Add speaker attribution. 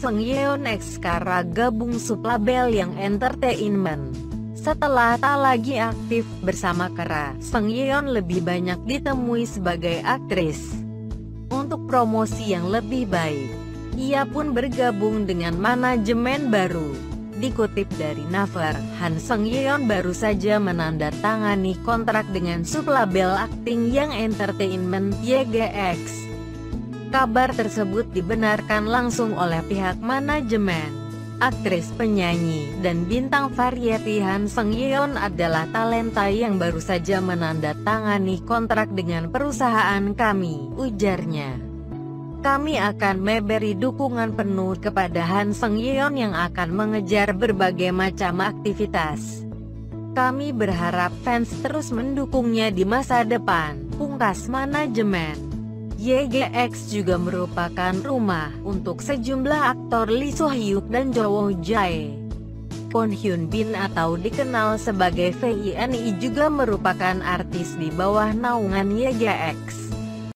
Speaker 1: Seng Yeon X Kara gabung sublabel yang entertainment. Setelah tak lagi aktif bersama Kara, Seng Yeon lebih banyak ditemui sebagai aktris. Untuk promosi yang lebih baik, ia pun bergabung dengan manajemen baru. Dikutip dari Naver, Han Seng Yeon baru saja menandatangani kontrak dengan sublabel akting yang entertainment YGX. Kabar tersebut dibenarkan langsung oleh pihak manajemen. Aktris, penyanyi, dan bintang variety Han Seng Yeon adalah talenta yang baru saja menandatangani kontrak dengan perusahaan kami, ujarnya. Kami akan memberi dukungan penuh kepada Han Seng Yeon yang akan mengejar berbagai macam aktivitas. Kami berharap fans terus mendukungnya di masa depan, pungkas manajemen. YGX juga merupakan rumah untuk sejumlah aktor Lee So Hyuk dan Jo Woo Jae. Kwon Hyun Bin atau dikenal sebagai VINI juga merupakan artis di bawah naungan YGX.